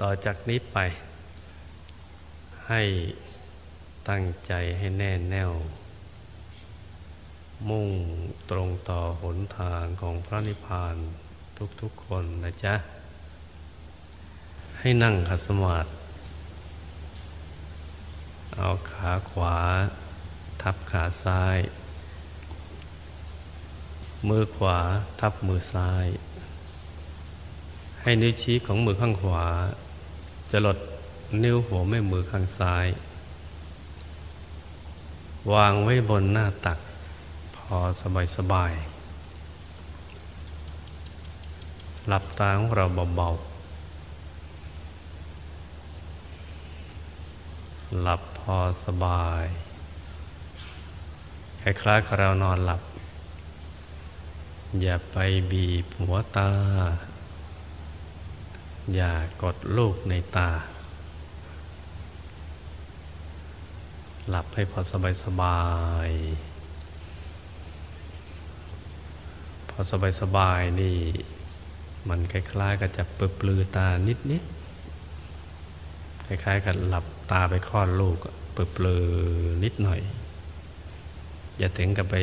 ต่อจากนี้ไป ให้ตั้งใจให้แน่แน่ว มุ่งตรงต่อหนทางของพระนิพพานทุกๆคนนะจ๊ะ ให้นั่งขัดสมาธิเอาขาขวา ทับขาซ้าย มือขวาทับมือซ้าย ให้นิ้วชี้ของมือข้างขวา จะลดนิ้วหัวแม่มือข้างซ้าย วางไว้บนหน้าตัก พอสบายสบายหลับตาของเราเบาๆหลับพอสบายคล้ายๆกับเรานอนหลับ อย่าไปบีบหัวตา อย่ากดลูกในตา หลับให้พอสบายสบาย พอสบายสบายนี่ มันคล้ายๆกับจะเปลือตานิดๆคล้ายๆกับหลับตาไปคลอดลูกเปลือนิดหน่อย อย่าถึงกับไป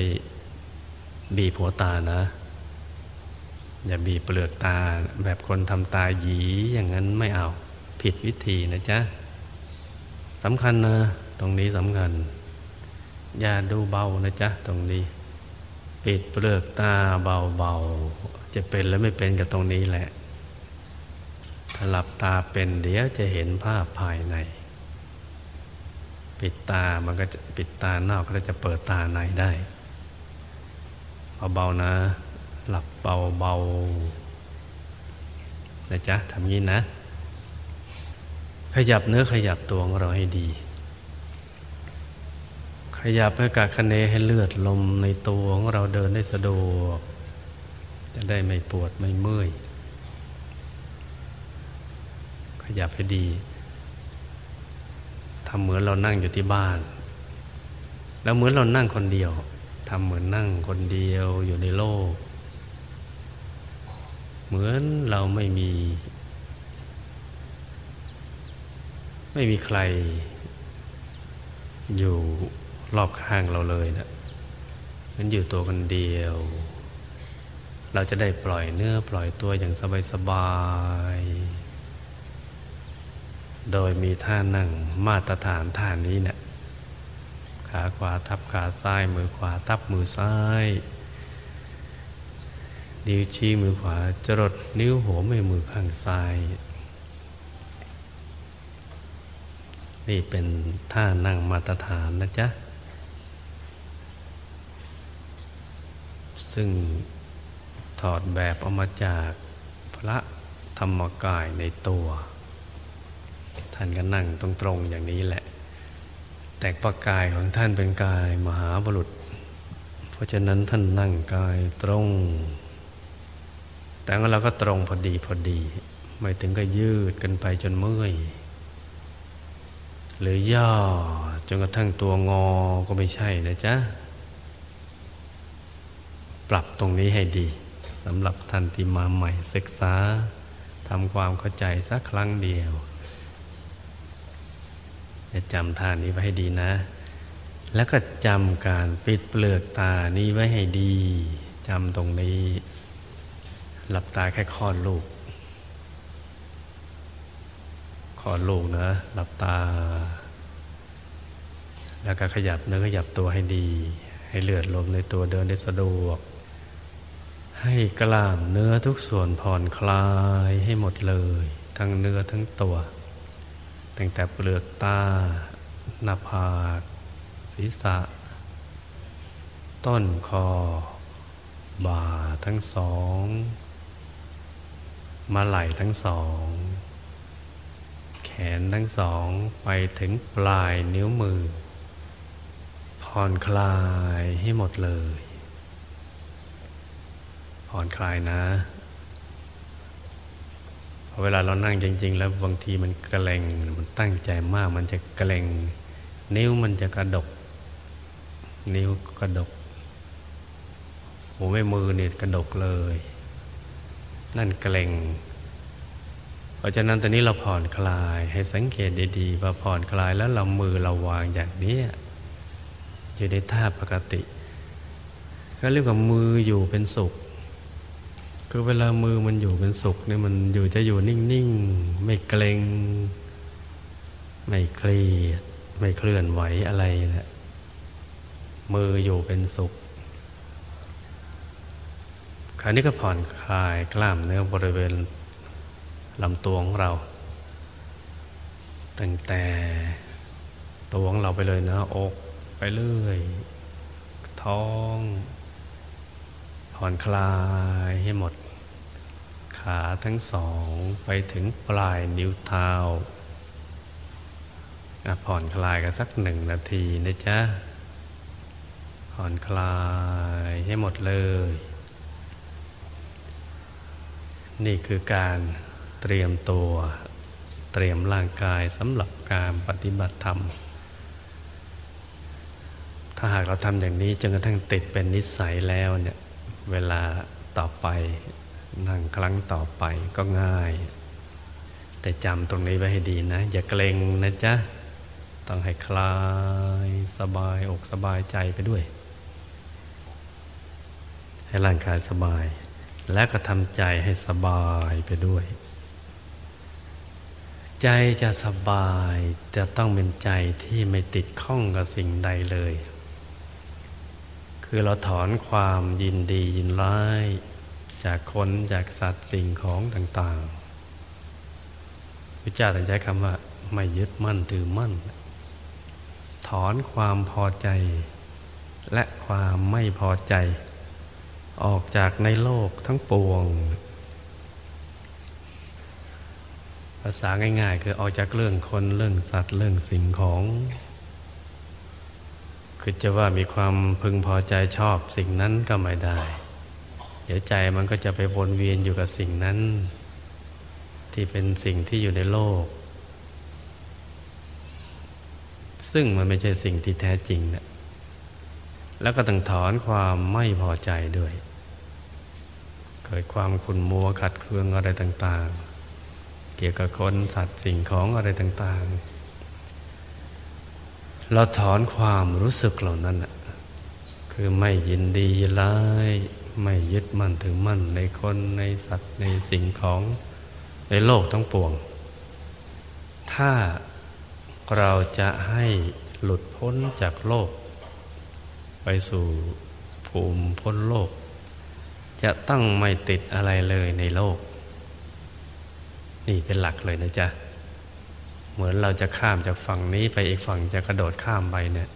บีบหัวตานะ อย่าบีบเปลือกตาแบบคนทำตาหยีอย่างนั้นไม่เอาผิดวิธีนะจ๊ะสำคัญนะตรงนี้สำคัญ อย่าดูเบานะจ๊ะตรงนี้ ปิดเปลือกตาเบาๆจะเป็นและไม่เป็นกับตรงนี้แหละถ้าหลับตาเป็นเดี๋ยวจะเห็นภาพภายใน ปิดตามันก็จะปิดตานอกก็จะเปิดตาในได้เบาๆนะ หลับเบาๆนะจ๊ะทำงี้นะ ขยับเนื้อขยับตัวของเราให้ดี ขยับให้กาคะเนให้เลือดลมในตัวของเราเดินได้สะดวก จะได้ไม่ปวดไม่เมื่อย ขยับให้ดีทำเหมือนเรานั่งอยู่ที่บ้าน แล้วเหมือนเรานั่งคนเดียวทำเหมือนนั่งคนเดียวอยู่ในโลก เหมือนเราไม่มี ไม่มีใคร อยู่รอบข้างเราเลยนะมันอยู่ตัวคนเดียว เราจะได้ปล่อยเนื้อปล่อยตัวอย่างสบายๆ โดยมีท่านั่งมาตรฐานท่านี้เนะี่ยขาขวาทับขาซ้าย มือขวาทับมือซ้าย นิ้วชี้มือขวาจรดนิ้วหัวแม่มือข้างซ้าย นี่เป็นท่านั่งมาตรฐานนะจ๊ะ ซึ่งถอดแบบออกมาจากพระธรรมกายในตัว ท่านก็นั่งตรงๆอย่างนี้แหละ แต่ประกายของท่านเป็นกายมหาบุรุษ เพราะฉะนั้นท่านนั่งกายตรง แต่เราก็ตรงพอดีพอดี ไม่ถึงก็ยืดกันไปจนเมื่อย หรือย่อจนกระทั่งตัวงอก็ไม่ใช่นะจ๊ะ ปรับตรงนี้ให้ดีสำหรับท่านที่มาใหม่ศึกษาทำความเข้าใจสักครั้งเดียวจะจำท่านี้ไว้ให้ดีนะ แล้วก็จำการปิดเปลือกตานี้ไว้ให้ดีจำตรงนี้ หลับตาแค่คลอดลูกคลอดลูกนะหลับตา แล้วก็ขยับเนื้อขยับตัวให้ดี ให้เลือดลมในตัวเดินได้สะดวก ให้กล้ามเนื้อทุกส่วนผ่อนคลายให้หมดเลย ทั้งเนื้อทั้งตัว ตั้งแต่เปลือกตา หน้าผาก ศีรษะ ต้นคอบ่าทั้งสอง มาไหล่ทั้งสอง แขนทั้งสองไปถึงปลายนิ้วมือ ผ่อนคลายให้หมดเลย ผ่อนคลายนะเวลาเรานั่งจริง ๆ แล้วบางทีมันกระเลงมันตั้งใจมาก มันจะกระเลงนิ้วมันจะกระดก นิ้วกระดกหัวแม่มือเนี่ยกระดกเลย นั่นเกรงเพราะฉะนั้นตอนนี้เราผ่อนคลายให้สังเกตดีๆว่าผ่อนคลายแล้วเรามือเราวางอย่างนี้อยู่ในท่าปกติก็เรียกว่ามืออยู่เป็นสุข คือเวลามือมันอยู่เป็นสุขเนี่ยมันอยู่จะอยู่นิ่งๆ ไม่เกรงไม่เครียด ไม่เคลื่อนไหวอะไรนะมืออยู่เป็นสุข ราวนี้ก็ผ่อนคลายกล้ามเนื้อบริเวณลำตัวของเรา ตั้งแต่ตัวของเราไปเลยนะอกไปเรื่อย ท้อง ผ่อนคลายให้หมด ขาทั้งสองไปถึงปลายนิ้วเท้าผ่อนคลายกันสักหนึ่งนาทีนะจ๊ะผ่อนคลายให้หมดเลย นี่คือการเตรียมตัวเตรียมร่างกายสำหรับการปฏิบัติธรรม ถ้าหากเราทำอย่างนี้จนกระทั่งติดเป็นนิสัยแล้วเนี่ยเวลาต่อไปนั่งครั้งต่อไปก็ง่าย แต่จำตรงนี้ไว้ให้ดีนะ อย่าเกรงนะจ๊ะ ต้องให้คลายสบายอกสบายใจไปด้วย ให้ร่างกายสบาย และก็ทำใจให้สบายไปด้วย ใจจะสบายจะต้องเป็นใจที่ไม่ติดข้องกับสิ่งใดเลย คือเราถอนความยินดียินร้าย จากคนจากสัตว์สิ่งของต่างๆพระเจ้าตั้งใจคำว่า ไม่ยึดมั่นถือมั่น ถอนความพอใจ และความไม่พอใจ ออกจากในโลกทั้งปวง ภาษาง่าย ๆ คือออกจากเรื่องคนเรื่องสัตว์เรื่องสิ่งของ คือจะว่ามีความพึงพอใจชอบสิ่งนั้นก็ไม่ได้ เดี๋ยวใจมันก็จะไปวนเวียนอยู่กับสิ่งนั้น ที่เป็นสิ่งที่อยู่ในโลก ซึ่งมันไม่ใช่สิ่งที่แท้จริงนะแล้วก็ต้องถอนความไม่พอใจด้วย เกิดความขุ่นมัวขัดเคืองอะไรต่างๆ เกี่ยวกับคนสัตว์สิ่งของอะไรต่างๆ เราถอนความรู้สึกเหล่านั้นคือไม่ยินดีร้ายไม่ยึดมั่นถือมั่นในคนในสัตว์ในสิ่งของในโลกทั้งปวง ถ้าเราจะให้หลุดพ้นจากโลก ไปสู่ภูมิพ้นโลก จะต้องไม่ติดอะไรเลยในโลก นี่เป็นหลักเลยนะจ๊ะ เหมือนเราจะข้ามจากฝั่งนี้ไปอีกฝั่งจะกระโดดข้ามไปเนี่ย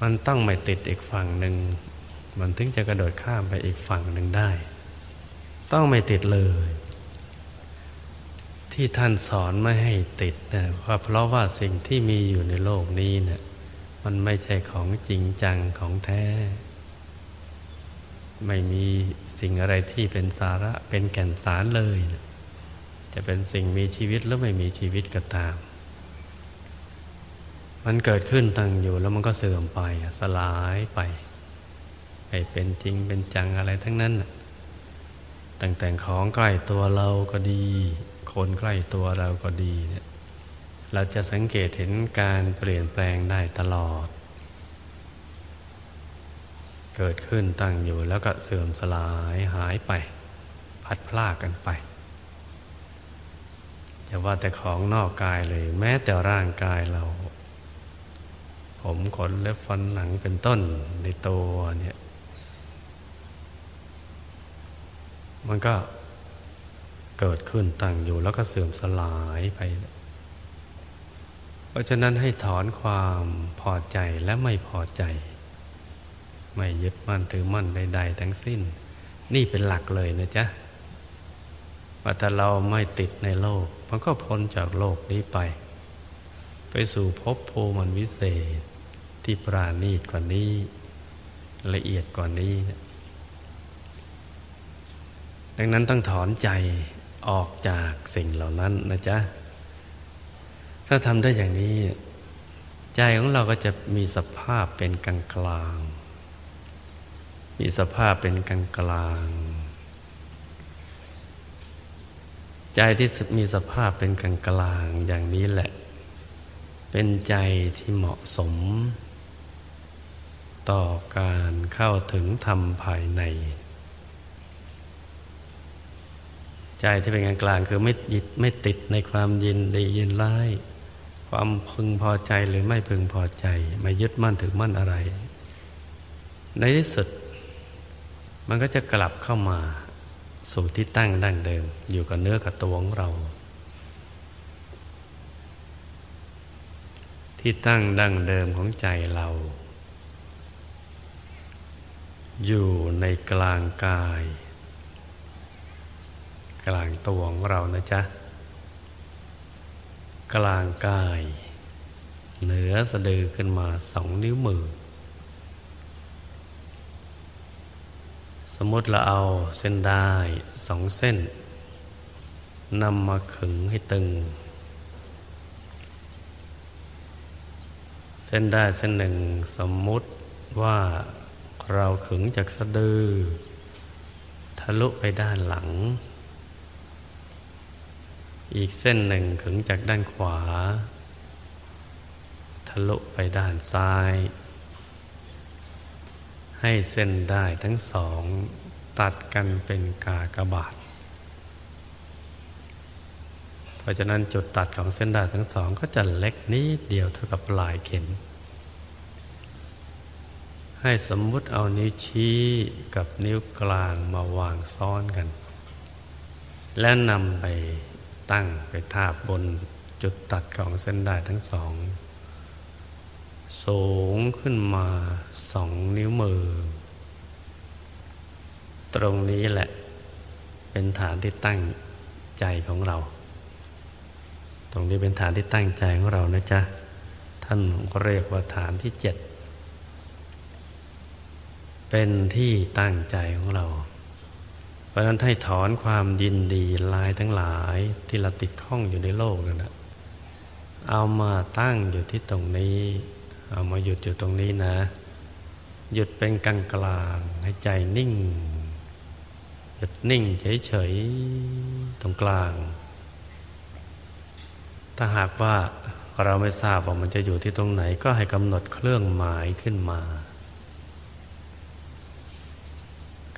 มันต้องไม่ติดอีกฝั่งหนึ่ง มันถึงจะกระโดดข้ามไปอีกฝั่งหนึ่งได้ ต้องไม่ติดเลย ที่ท่านสอนไม่ให้ติดนะเพราะว่าสิ่งที่มีอยู่ในโลกนี้เนะี่ยมันไม่ใช่ของจริงจังของแท้ ไม่มีสิ่งอะไรที่เป็นสาระเป็นแก่นสารเลยนะจะเป็นสิ่งมีชีวิตหรือไม่มีชีวิตก็ตาม มันเกิดขึ้นตั้งอยู่แล้วมันก็เสื่อมไปสลายไปไปเป็นจริงเป็นจังอะไรทั้งนั้นต่างแต่งของใกล้ตัวเราก็ดี คนใกล้ตัวเราก็ดีเนี่ยเราจะสังเกตเห็นการเปลี่ยนแปลงได้ตลอด เกิดขึ้นตั้งอยู่แล้วก็เสื่อมสลายหายไป พัดพลากกันไปอย่าว่าแต่ของนอกกายเลย แม้แต่ร่างกายเรา ผมขนเล็บฟันหนังเป็นต้นในตัวเนี่ยมันก็เกิดขึ้นตั้งอยู่แล้วก็เสื่อมสลายไป เพราะฉะนั้นให้ถอนความพอใจและไม่พอใจ ไม่ยึดมั่นถือมั่นใด ๆ ทั้งสิ้น นี่เป็นหลักเลยนะจ๊ะว่าถ้าเราไม่ติดในโลก มันก็พ้นจากโลกนี้ไป ไปสู่ภพภูมิวิเศษ ที่ปราณีตกว่านี้ ละเอียดกว่านี้ดังนั้นต้องถอนใจออกจากสิ่งเหล่านั้นนะจ๊ะ ถ้าทำได้อย่างนี้ ใจของเราก็จะมีสภาพเป็นกลางกลาง มีสภาพเป็นกลางกลาง ใจที่มีสภาพเป็นกลางกลางอย่างนี้แหละ เป็นใจที่เหมาะสม ต่อการเข้าถึงธรรมภายใน ใจที่เป็นกลางกลางคือไม่ยึดไม่ติดในความยินดียินร้าย ความพึงพอใจหรือไม่พึงพอใจ ไม่ยึดมั่นถือมั่นอะไร ในที่สุด มันก็จะกลับเข้ามาสู่ที่ตั้งดั้งเดิม อยู่กับเนื้อกับตัวของเรา ที่ตั้งดั้งเดิมของใจเรา อยู่ในกลางกาย กลางตัวของเรานะจ๊ะ กลางกาย เหนือสะดือขึ้นมาสองนิ้วมือ สมมติเราเอาเส้นได้สองเส้นนำมาขึงให้ตึง เส้นได้เส้นหนึ่งสมมุติว่าเราขึงจากสะดือ ทะลุไปด้านหลัง อีกเส้นหนึ่งขึงจากด้านขวา ทะลุไปด้านซ้าย ให้เส้นได้ทั้งสองตัดกันเป็นกากบาท เพราะฉะนั้นจุดตัดของเส้นได้ทั้งสองก็จะเล็กนิดเดียวเท่ากับปลายเข็ม ให้สมมุติเอานิ้วชี้กับนิ้วกลางมาวางซ้อนกัน และนำไปตั้งไปทาบบนจุดตัดของเส้นได้ทั้งสอง สูงขึ้นมาสองนิ้วมือ ตรงนี้แหละ เป็นฐานที่ตั้งใจของเรา ตรงนี้เป็นฐานที่ตั้งใจของเรานะจ๊ะ ท่านเรียกว่าฐานที่เจ็ดเป็นที่ตั้งใจของเรา เพราะนั้นให้ถอนความยินดีลายทั้งหลายที่เราติดข้องอยู่ในโลกนั่นนะเอามาตั้งอยู่ที่ตรงนี้ เอามาหยุดอยู่ตรงนี้นะ หยุดเป็นกลางกลางให้ใจนิ่ง หยุดนิ่งเฉยๆ ตรงกลาง ถ้าหากว่าเราไม่ทราบว่ามันจะอยู่ที่ตรงไหนก็ให้กำหนดเครื่องหมายขึ้นมา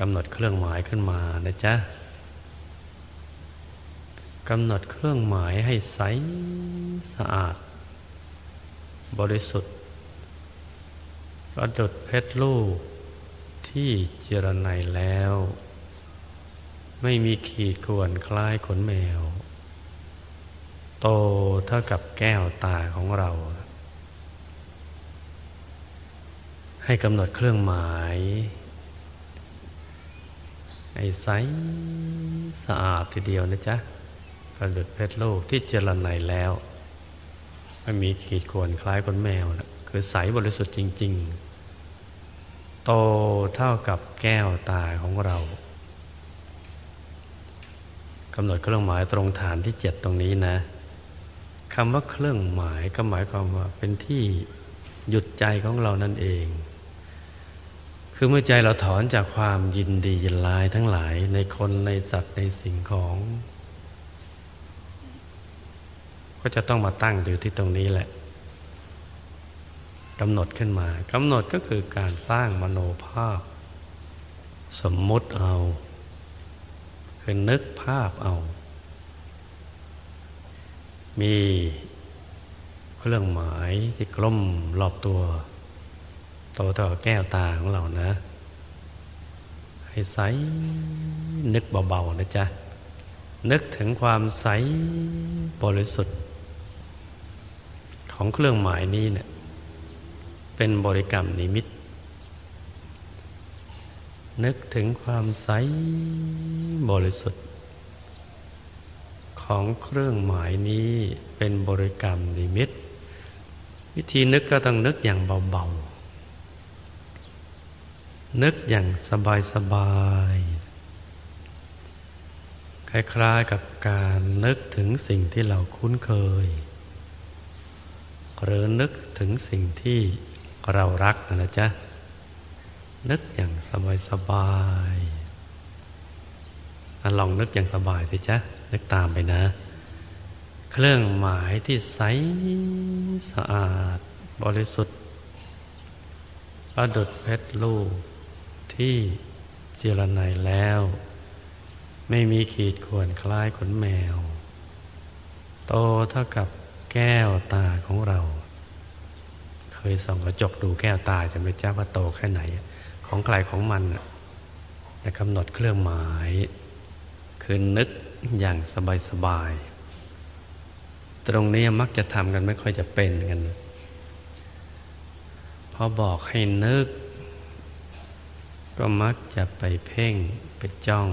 กำหนดเครื่องหมายขึ้นมานะจ๊ะกำหนดเครื่องหมายให้ใสสะอาด บริสุทธิ์ ประดุดเพชรลูกที่เจรไนแล้ว ไม่มีขีดข่วนคล้ายขนแมว โตเท่ากับแก้วตาของเรา ให้กำหนดเครื่องหมายให้ใสสะอาดทีเดียวนะจ๊ะประดุดเพชรลูกที่เจรไนแล้ว ไม่มีขีดข่วนคล้ายขนแมวนะคือใสบริสุทธิ์จริง ๆ โตเท่ากับแก้วตาของเรากำหนดเครื่องหมายตรงฐานที่เจ็ดตรงนี้นะคำว่าเครื่องหมายก็หมายความว่าเป็นที่หยุดใจของเรานั่นเอง คือเมื่อใจเราถอนจากความยินดียินลายทั้งหลายในคนในสัตว์ในสิ่งของ ก็จะต้องมาตั้งอยู่ที่ตรงนี้แหละ กำหนดขึ้นมากำหนดก็คือการสร้างมโนภาพ สมมุติเอา คือนึกภาพเอา มีเครื่องหมายที่กลมรอบตัวโตเท่าแก้วตาของเรานะ ให้ใสนึกเบาๆนะจ๊ะ นึกถึงความใสบริสุทธิ์ ของเครื่องหมายนี้เนะี่ย เป็นบริกรรมนิมิต นึกถึงความใสบริสุทธิ์ ของเครื่องหมายนี้เป็นบริกรรมนิมิต วิธีนึกก็ต้องนึกอย่างเบาๆ นึกอย่างสบายๆคล้ายๆกับการนึกถึงสิ่งที่เราคุ้นเคย หรือนึกถึงสิ่งที่ เรารักนะจ๊ะ นึกอย่างสบายสบายลองนึกอย่างสบายสิจ๊ะ นึกตามไปนะ เครื่องหมายที่ใสสะอาดบริสุทธิ์ประดุดเพชรลูกที่เจรไนแล้ว ไม่มีขีดข่วนคล้ายขนแมว โตเท่ากับแก้วตาของเรา ยส่องกระจกดูแก้วตาจะไม่จ้าว่าโตแค่ไหน ของใครของมันจะกำหนดเครื่องหมาย คือนึกอย่างสบายๆตรงนี้มักจะทำกันไม่ค่อยจะเป็นกันพอบอกให้นึก ก็มักจะไปเพ่งไปจ้อง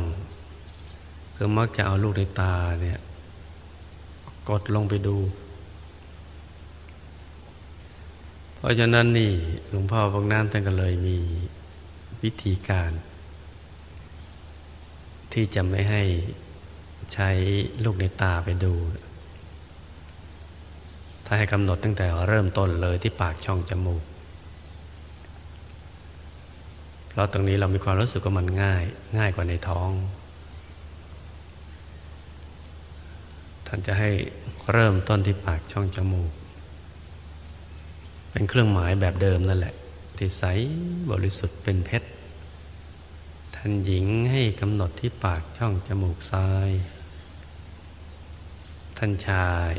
คือมักจะเอาลูกในตาเนี่ยกดลงไปดู เพ ราะฉะนั้นนี่หลวงพ่อบางน้ำท่านก็เลยมีวิธีการ ที่จะไม่ให้ใช้ลูกในตาไปดู ถ้าให้กำหนดตั้งแต่เริ่มต้นเลยที่ปากช่องจมูก เพราะตรงนี้เรามีความรู้สึกว่ามันง่าย ง่ายกว่าในท้อง ท่านจะให้เริ่มต้นที่ปากช่องจมูก เป็นเครื่องหมายแบบเดิมนั่นแหละ ที่ใสบริสุทธิ์เป็นเพชรท่านหญิงให้กำหนดที่ปากช่องจมูกซ้าย ท่านชาย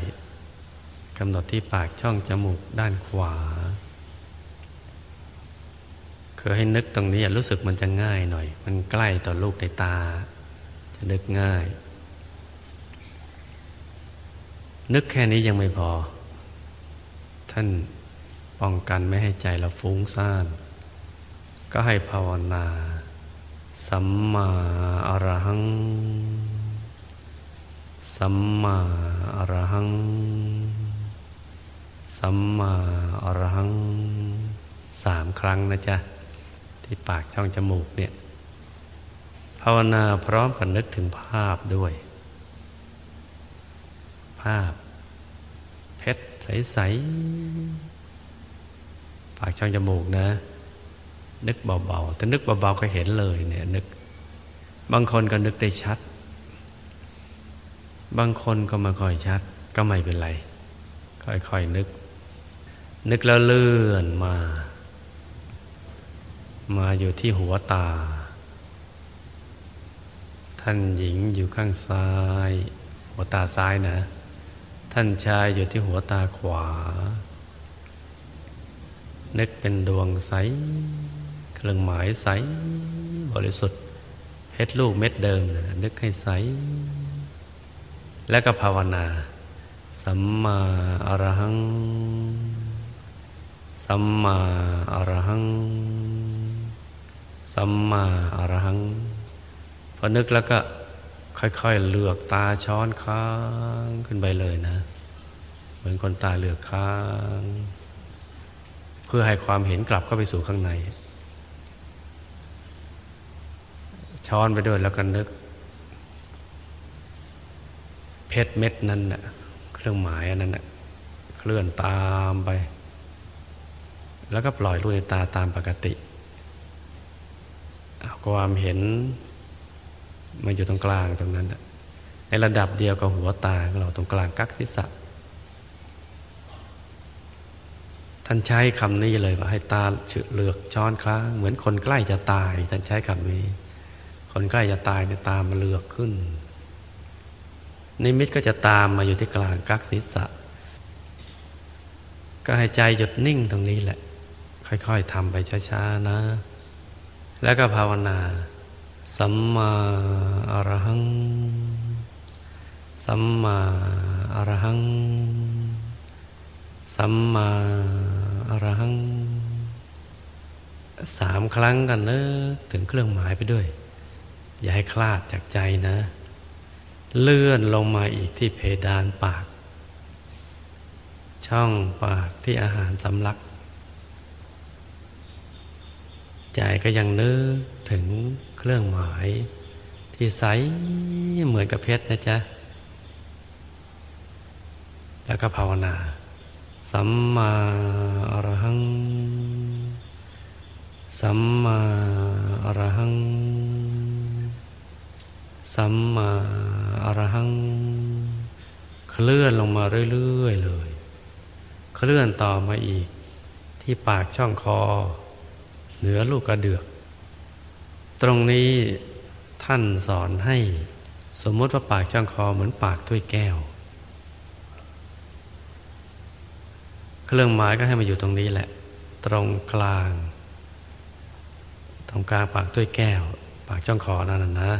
กำหนดที่ปากช่องจมูกด้านขวาคือให้นึกตรงนี้รู้สึกมันจะง่ายหน่อย มันใกล้ต่อลูกในตา จะนึกง่าย นึกแค่นี้ยังไม่พอ ท่าน ป้องกันไม่ให้ใจเราฟุ้งซ่าน ก็ให้ภาวนา สัมมาอรหัง สัมมาอรหัง สัมมาอรหังสามครั้งนะจ๊ะ ที่ปากช่องจมูกเนี่ย ภาวนาพร้อมกับนึกถึงภาพด้วย ภาพ เพชรใส ๆากช่องจมูกนะ นึกเบาๆถ้านึกเบาๆก็เห็นเลยเนี่ยนึก บางคนก็นึกได้ชัด บางคนก็มาค่อยชัด ก็ไม่เป็นไร ค่อยๆนึก นึกแล้วเลื่อนมา มาอยู่ที่หัวตา ท่านหญิงอยู่ข้างซ้าย หัวตาซ้ายนะ ท่านชายอยู่ที่หัวตาขวา นึกเป็นดวงใส เครื่องหมายใส บริสุทธิ์เพชรลูกเม็ดเดิมนะนึกให้ใส แล้วก็ภาวนา สัมมาอรหัง สัมมาอรหัง สัมมาอรหัง พอนึกแล้วก็ค่อยๆ เลือกตาช้อนค้างขึ้นไปเลยนะ เหมือนคนตาเลือกค้าง เพื่อให้ความเห็นกลับเข้าไปสู่ข้างใน ช้อนไปด้วยแล้วก็นึก เพชรเม็ดนั้นนะ่ะเครื่องหมายอันนั้นนะ่ะเคลื่อนตามไป แล้วก็ปล่อยลูกในตาตามปกติความเห็นมาอยู่ตรงกลางตรงนั้นในระดับเดียวกับหัวตาของเราตรงกลางกักศีรษะ ท่านใช้คำนี้เลยว่าให้ตาเฉเลือกช้อนคล้างเหมือนคนใกล้จะตาย ท่านใช้คำนี้ คนใกล้จะตายเนี่ยตามมาเลือกขึ้น นิมิตก็จะตามมาอยู่ที่กลางกักศีรษะ ก็ให้ใจหยุดนิ่งตรงนี้แหละ ค่อยๆทำไปช้าๆนะ แล้วก็ภาวนา สัมมาอรหัง สัมมาอรหัง สัมมา อรหังสามครั้งกันเนอะถึงเครื่องหมายไปด้วย อย่าให้คลาดจากใจนะ เลื่อนลงมาอีกที่เพดานปาก ช่องปากที่อาหารสำลัก ใจก็ยังนึกถึงเครื่องหมาย ที่ใสเหมือนกับเพชรนะจ๊ะ แล้วก็ภาวนา สัมมาอรหัง สัมมาอรหัง สัมมาอรหัง เคลื่อนลงมาเรื่อยๆเลย เคลื่อนต่อมาอีก ที่ปากช่องคอ เหนือลูกกระเดือก ตรงนี้ท่านสอนให้ สมมติว่าปากช่องคอเหมือนปากถ้วยแก้ว เครื่องหมายก็ให้มาอยู่ตรงนี้แหละ ตรงกลาง ตรงกลางปากถ้วยแก้ว ปากช่องคอนั่นนะ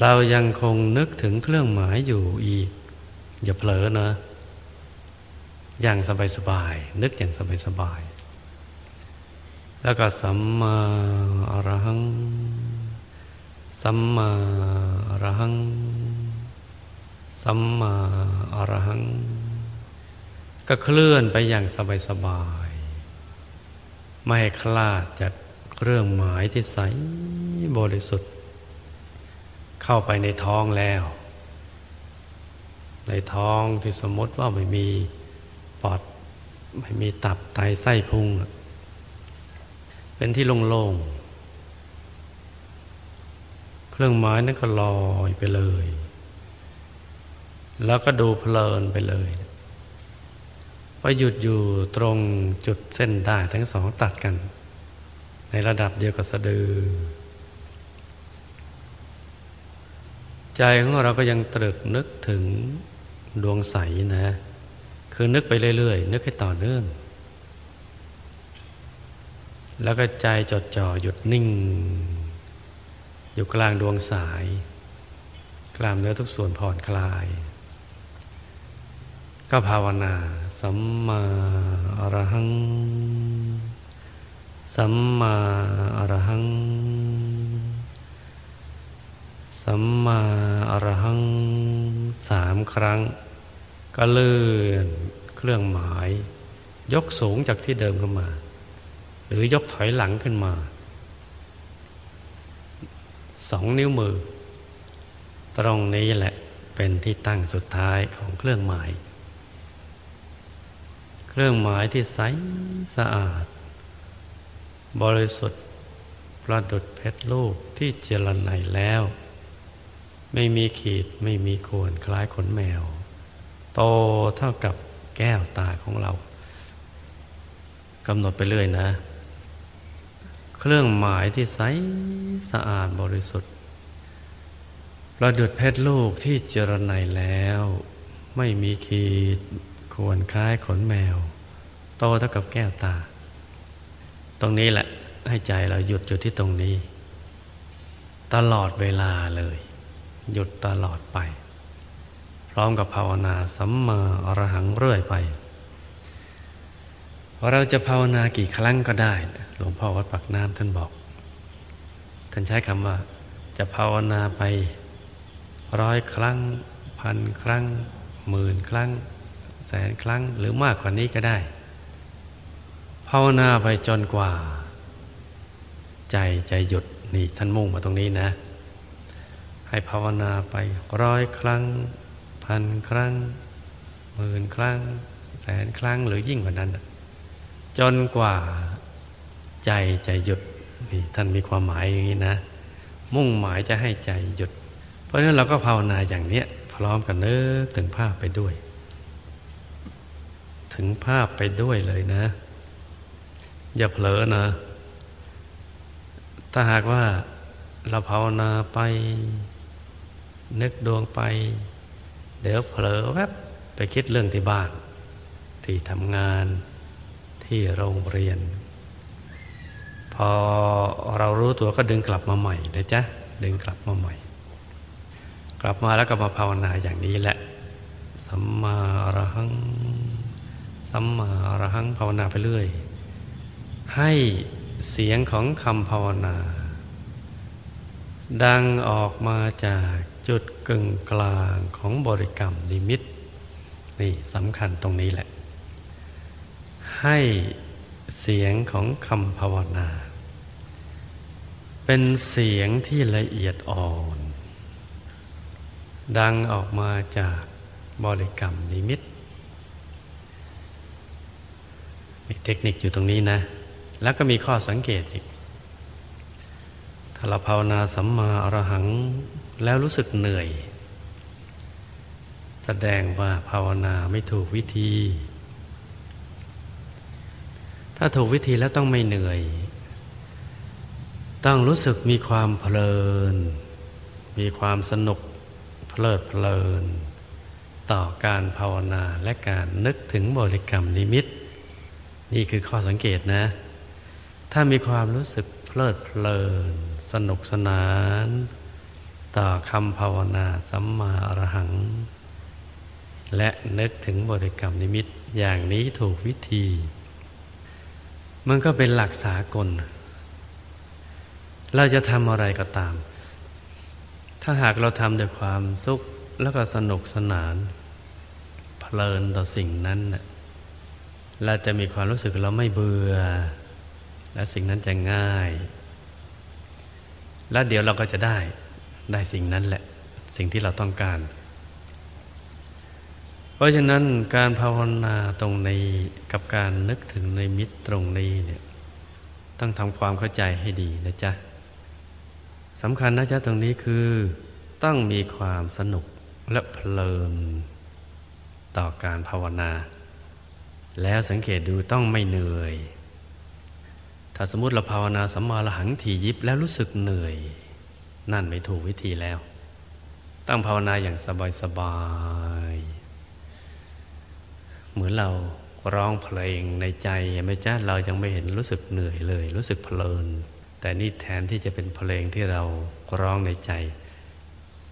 เรายังคงนึกถึงเครื่องหมายอยู่อีก อย่าเผลอนะอย่างสบายๆนึกอย่างสบายๆแล้วก็สัมมาอรหัง สัมมาอรหัง สัมมาอรหัง ก็เคลื่อนไปอย่างสบายๆไม่คลาดจากเครื่องหมายที่ใสบริสุทธิ์ เข้าไปในท้องแล้ว ในท้องที่สมมติว่าไม่มีปอดไม่มีตับไตไส้พุงเป็นที่โล่งๆ เครื่องหมายนั้นก็ลอยไปเลย แล้วก็ดูเพลินไปเลย ไปหยุดอยู่ตรงจุดเส้นได้ทั้งสองตัดกัน ในระดับเดียวกับสะดือ ใจของเราก็ยังตรึกนึกถึงดวงใสนะ คือนึกไปเรื่อยๆ นึกให้ต่อเนื่อง แล้วก็ใจจดจ่อหยุดนิ่ง อยู่กลางดวงสาย กลามเนื้อทุกส่วนผ่อนคลาย ก็ภาวนาสัมมาอรหัง สัมมาอรหัง สัมมาอรหังสามครั้ง ก็เลื่อนเครื่องหมาย ยกสูงจากที่เดิมขึ้นมา หรือยกถอยหลังขึ้นมาสองนิ้วมือ ตรงนี้แหละเป็นที่ตั้งสุดท้ายของเครื่องหมาย เครื่องหมายที่ใสสะอาด บริสุทธิ์ประดุดเพชรลูกที่เจรไนแล้ว ไม่มีขีดไม่มีขวนคล้ายขนแมว โตเท่ากับแก้วตาของเรากำหนดไปเรื่อยนะ เครื่องหมายที่ใสสะอาดบริสุทธิ์ประดุดเพชรลูกที่เจรไนแล้ว ไม่มีขีด ควรคล้ายขนแมว โตเท่ากับแก้วตา ตรงนี้แหละให้ใจเราหยุดอยู่ที่ตรงนี้ ตลอดเวลาเลย หยุดตลอดไป พร้อมกับภาวนาสัมมาอรหังเรื่อยไปเราจะภาวนากี่ครั้งก็ได้ หลวงพ่อวัดปักน้ำท่านบอก ท่านใช้คำว่า จะภาวนาไปร้อยครั้ง พันครั้งหมื่นครั้ง แสนครั้งหรือมากกว่านี้ก็ได้ ภาวนาไปจนกว่า ใจใจหยุดนี่ท่านมุ่งมาตรงนี้นะ ให้ภาวนาไปร้อยครั้ง พันครั้งหมื่นครั้ง แสนครั้งหรือยิ่งกว่านั้น จนกว่าใจใจหยุดนี่ท่านมีความหมายอย่างนี้นะ มุ่งหมายจะให้ใจหยุด เพราะฉะนั้นเราก็ภาวนาอย่างเนี้ยพร้อมกันเนื้อถึงภาพไปด้วย ถึงภาพไปด้วยเลยนะ อย่าเผลอนะ ถ้าหากว่าเราภาวนาไป นึกดวงไป เดี๋ยวเผลอแวบไปคิดเรื่องที่บ้าน ที่ทำงานที่โรงเรียน พอเรารู้ตัวก็ดึงกลับมาใหม่นะจ๊ะดึงกลับมาใหม่ กลับมาแล้วก็มาภาวนาอย่างนี้แหละ สัมมาอรหัง สัมมาอรหังภาวนาไปเรื่อย ให้เสียงของคำภาวนา ดังออกมาจากจุดกึ่งกลางของบริกรรมนิมิต นี่สำคัญตรงนี้แหละ ให้เสียงของคำภาวนา เป็นเสียงที่ละเอียดอ่อน ดังออกมาจากบริกรรมนิมิตมี เทคนิคอยู่ตรงนี้นะ แล้วก็มีข้อสังเกตอีก ถ้าเราภาวนาสัมมาอรหังแล้วรู้สึกเหนื่อย แสดงว่าภาวนาไม่ถูกวิธี ถ้าถูกวิธีแล้วต้องไม่เหนื่อย ต้องรู้สึกมีความเพลิน มีความสนุกเพลิดเพลิน ต่อการภาวนาและการนึกถึงบริกรรมนิมิต นี่คือข้อสังเกตนะ ถ้ามีความรู้สึกเพลิดเพลิน สนุกสนาน ต่อคำภาวนาสัมมาอรหัง และนึกถึงบริกรรมนิมิตอย่างนี้ถูกวิธี มันก็เป็นหลักสากล เราจะทำอะไรก็ตาม ถ้าหากเราทำด้วยความสุขแล้วก็สนุกสนาน เพลินต่อสิ่งนั้น เราจะมีความรู้สึกเราไม่เบื่อ และสิ่งนั้นจะง่าย แล้วเดี๋ยวเราก็จะได้ได้สิ่งนั้นแหละ สิ่งที่เราต้องการ เพราะฉะนั้นการภาวนาตรงในกับการนึกถึงในมิตรตรงนี้เนี่ยต้องทำความเข้าใจให้ดีนะจ๊ะสำคัญนะจ๊ะตรงนี้คือ ต้องมีความสนุกและเพลินต่อการภาวนา แล้วสังเกตดูต้องไม่เหนื่อย ถ้าสมมติเราภาวนาสัมมาละหังทียิบแล้วรู้สึกเหนื่อย นั่นไม่ถูกวิธีแล้ว ต้องภาวนาอย่างสบายๆเหมือนเราร้องเพลงในใจไม่จ้าเรายังไม่เห็นรู้สึกเหนื่อยเลย รู้สึกเพลิน แต่นี่แทนที่จะเป็นเพลงที่เราร้องในใจ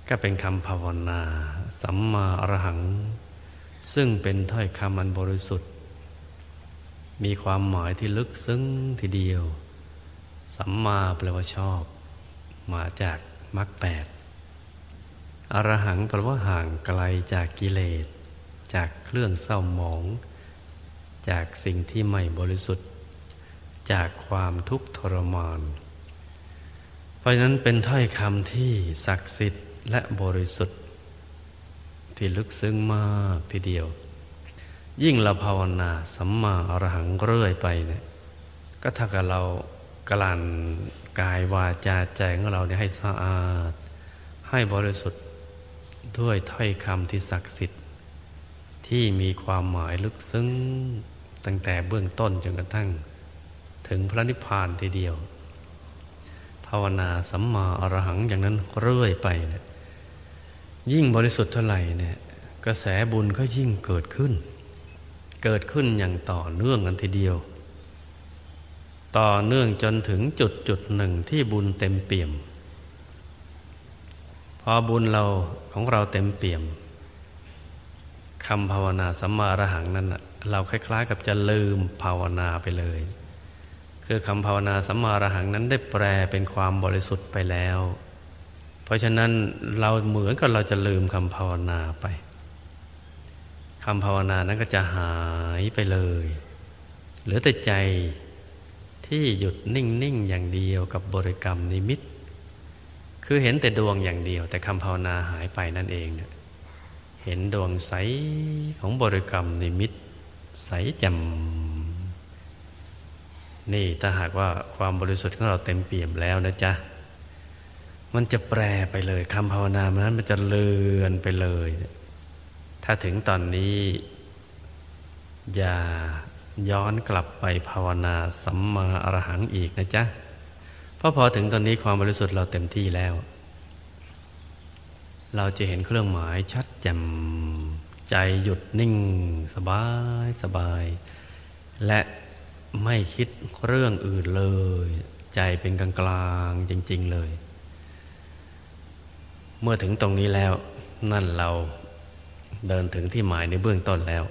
ก็เป็นคำภาวนา สัมมาอรหัง ซึ่งเป็นถ้อยคำอันบริสุทธิ์ มีความหมายที่ลึกซึ้งทีเดียว สัมมาแปลว่าชอบ มาจากมรรคแปดอรหังแปลว่าห่างไกลจากกิเลส จากเครื่องเศร้าหมอง จากสิ่งที่ไม่บริสุทธิ์ จากความทุกข์ทรมาน เพราะฉะนั้นเป็นถ้อยคำที่ศักดิ์สิทธิ์และบริสุทธิ์ ที่ลึกซึ้งมากทีเดียว ยิ่งเราภาวนาสัมมาอรหังเรื่อยไปเนี่ยก็ถ้ากับเรากลั่นกายวาจาใจของเราเนี่ยให้สะอาด ให้บริสุทธิ์ด้วยถ้อยคำที่ศักดิ์สิทธิ์ ที่มีความหมายลึกซึ้งตั้งแต่เบื้องต้นจนกระทั่ง ถึงพระนิพพานทีเดียว ภาวนาสัมมาอรหังอย่างนั้นเรื่อยไปเนี่ยยิ่งบริสุทธิ์เท่าไหร่เนี่ยกระแสบุญก็ยิ่งเกิดขึ้น เกิดขึ้นอย่างต่อเนื่องกันทีเดียว ต่อเนื่องจนถึงจุดจุดหนึ่งที่บุญเต็มเปี่ยม พอบุญเราของเราเต็มเปี่ยมคำภาวนาสัมมาอรหังนั้นเราคล้าย ๆ กับจะลืมภาวนาไปเลย คือคำภาวนาสัมมาอรหังนั้นได้แปลเป็นความบริสุทธิ์ไปแล้ว เพราะฉะนั้นเราเหมือนกับเราจะลืมคำภาวนาไป คำภาวนานั้นก็จะหายไปเลย เหลือแต่ใจที่หยุดนิ่ง ๆ อย่างเดียวกับบริกรรมนิมิต คือเห็นแต่ดวงอย่างเดียว แต่คำภาวนาหายไปนั่นเองเนี่ยเห็นดวงใสของบริกรรมนิมิต ใสจำนี่ถ้าหากว่าความบริสุทธิ์ของเราเต็มเปี่ยมแล้วนะจ๊ะ มันจะแปรไปเลยคำภาวนามันนั้นมันจะเลือนไปเลย ถ้าถึงตอนนี้ อย่าย้อนกลับไปภาวนาสัมมาอรหังอีกนะจ๊ะ เพราะพอถึงตอนนี้ความบริสุทธิ์เราเต็มที่แล้ว เราจะเห็นเครื่องหมายชัดแจ่มใจหยุดนิ่งสบายสบาย และไม่คิดเรื่องอื่นเลย ใจเป็นกลางกลางจริง ๆเลย เมื่อถึงตรงนี้แล้วนั่นเรา เดินถึงที่หมายในเบื้องต้นแล้ว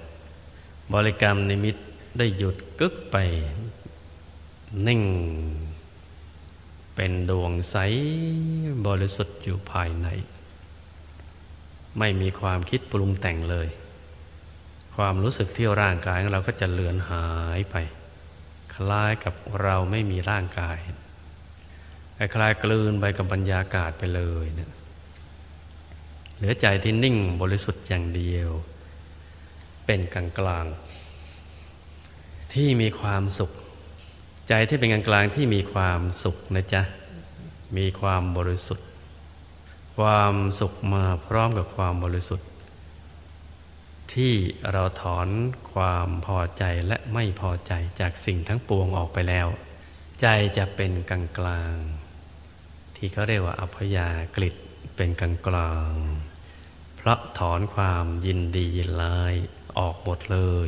บริกรรมนิมิตได้หยุดกึกไปนิ่ง เป็นดวงใสบริสุทธิ์อยู่ภายใน ไม่มีความคิดปรุงแต่งเลย ความรู้สึกที่ร่างกายของเราก็จะเลือนหายไป คล้ายกับเราไม่มีร่างกายคล้ายกลืนไปกับบรรยากาศไปเลยเนะ ลือใจที่นิ่งบริสุทธิ์อย่างเดียว เป็นกลางกลางที่มีความสุข ใจที่เป็นกลางกลางที่มีความสุขนะจ๊ะ มีความบริสุทธิ์ ความสุขมาพร้อมกับความบริสุทธิ์ ที่เราถอนความพอใจและไม่พอใจจากสิ่งทั้งปวงออกไปแล้ว ใจจะเป็นกลางกลางที่เขาเรียกว่าอัพยากฤิเป็นกลางกลาง พราะถอนความยินดียินร้ายออกหมดเลย